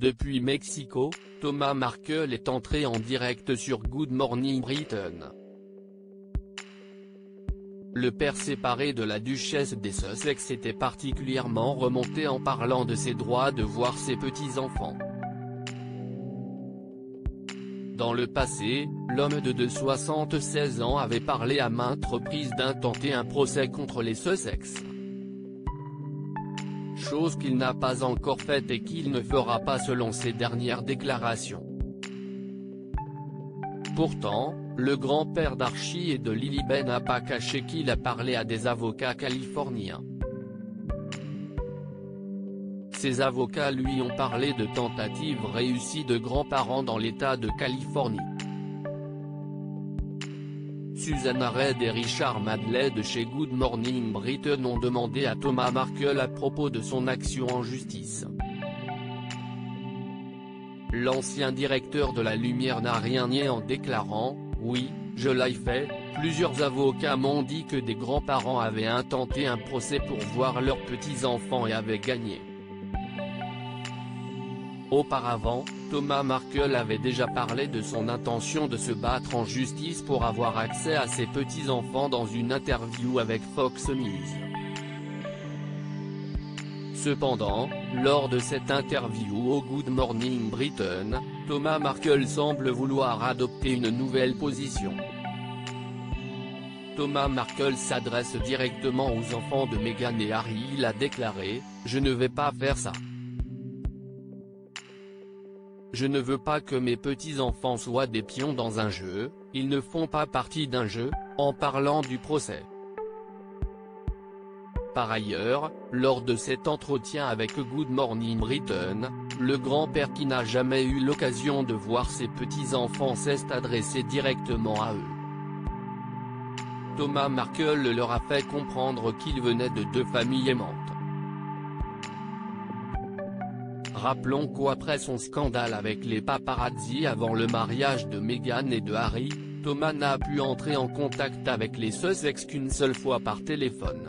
Depuis Mexico, Thomas Markle est entré en direct sur Good Morning Britain. Le père séparé de la duchesse des Sussex était particulièrement remonté en parlant de ses droits de voir ses petits-enfants. Dans le passé, l'homme de de 76 ans avait parlé à maintes reprises d'intenter un procès contre les Sussex. Chose qu'il n'a pas encore faite et qu'il ne fera pas selon ses dernières déclarations. Pourtant, le grand-père d'Archie et de Lily n'a pas caché qu'il a parlé à des avocats californiens. Ses avocats lui ont parlé de tentatives réussies de grands-parents dans l'État de Californie. Susanna Red et Richard Madley de chez Good Morning Britain ont demandé à Thomas Markle à propos de son action en justice. L'ancien directeur de la Lumière n'a rien nié en déclarant « Oui, je l'ai fait, plusieurs avocats m'ont dit que des grands-parents avaient intenté un procès pour voir leurs petits-enfants et avaient gagné. Auparavant, Thomas Markle avait déjà parlé de son intention de se battre en justice pour avoir accès à ses petits-enfants dans une interview avec Fox News. Cependant, lors de cette interview au Good Morning Britain, Thomas Markle semble vouloir adopter une nouvelle position. Thomas Markle s'adresse directement aux enfants de Meghan et Harry il a déclaré « Je ne vais pas faire ça ». Je ne veux pas que mes petits-enfants soient des pions dans un jeu, ils ne font pas partie d'un jeu, en parlant du procès. Par ailleurs, lors de cet entretien avec Good Morning Britain, le grand-père qui n'a jamais eu l'occasion de voir ses petits-enfants s'est adressé directement à eux. Thomas Markle leur a fait comprendre qu'il venait de deux familles aimantes. Rappelons qu'après son scandale avec les paparazzi avant le mariage de Meghan et de Harry, Thomas n'a pu entrer en contact avec les Sussex qu'une seule fois par téléphone.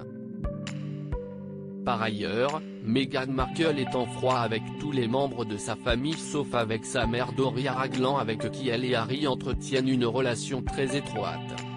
Par ailleurs, Meghan Markle est en froid avec tous les membres de sa famille sauf avec sa mère Doria Raglan avec qui elle et Harry entretiennent une relation très étroite.